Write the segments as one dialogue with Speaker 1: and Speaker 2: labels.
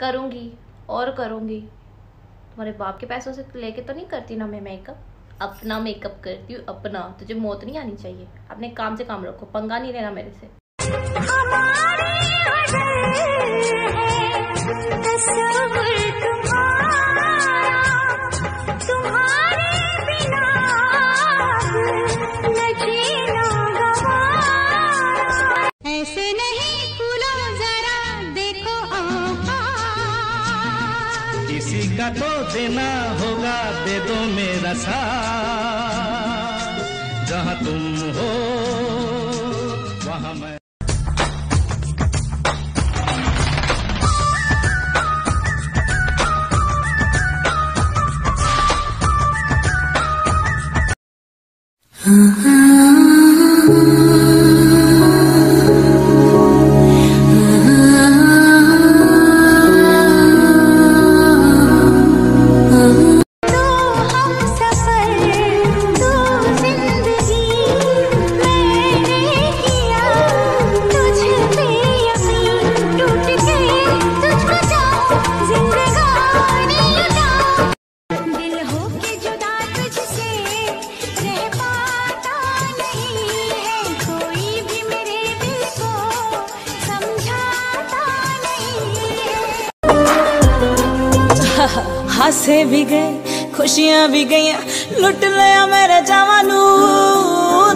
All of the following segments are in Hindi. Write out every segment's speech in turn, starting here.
Speaker 1: करूँगी और करूँगी। तुम्हारे बाप के पैसों से लेके तो नहीं करती ना मैं मेकअप अपना मेकअप करती हूँ, अपना। तुझे मौत नहीं आनी चाहिए। अपने काम से काम रखो, पंगा नहीं लेना मेरे से।
Speaker 2: किसी का तो देना होगा दे दो मेरा साथ। जहाँ तुम हो, वहाँ मैं
Speaker 3: तू हासे भी गए, खुशियाँ भी गई, लुट लिया मेरे
Speaker 4: जावानू।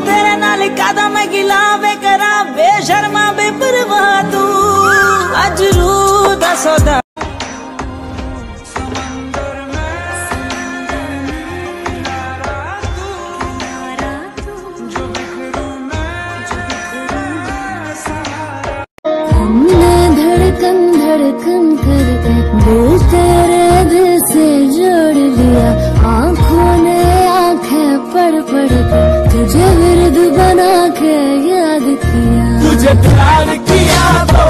Speaker 4: तेरे नाल कादा मैं गिला वे करा बे शर्मा बे परवा तू अजरू रू
Speaker 3: सौदा धड़कन धड़कन कर बोलते पढ़कर तुझे विरद बना के याद किया।
Speaker 2: तुझे प्यार किया तो